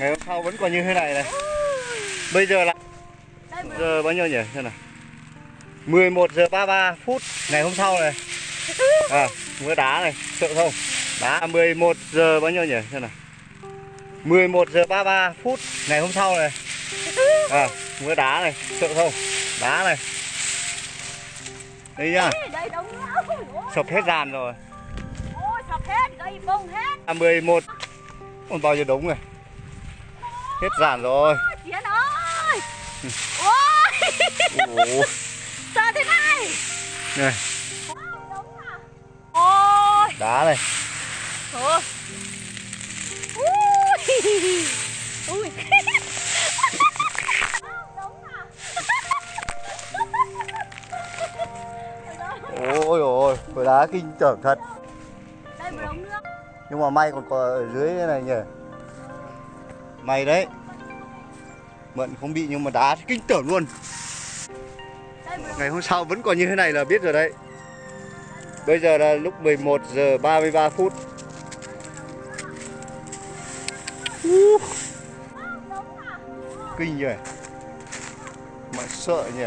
ngày hôm sau vẫn còn như thế này này? Bây giờ là giờ bao nhiêu nhỉ? Xem nào. 11 giờ 33 phút ngày hôm sau này. À mưa đá này sợ không? Đá. 11 giờ bao nhiêu nhỉ? Xem nào. 11 giờ 33 phút ngày hôm sau này. À mưa đá này sợ không? Đá này. Đây nhá. Sập hết dàn rồi. Sập hết, cây bông hết. à, 11 còn bao nhiêu đống này hết dàn rồi Chiến ơi. Ôi, Ủa, sao thế này? này? Ôi, đá này Ôi. Ui. Ui. Ôi ôi khối đá kinh tởm thật Đây một đống nước. nhưng mà may còn có ở dưới này nhỉ may đấy. Mận không bị nhưng mà đá kinh tởm luôn. Ngày hôm sau vẫn còn như thế này là biết rồi đấy. Bây giờ là lúc 11 giờ 33 phút. Kinh nhỉ. Mà sợ nhỉ.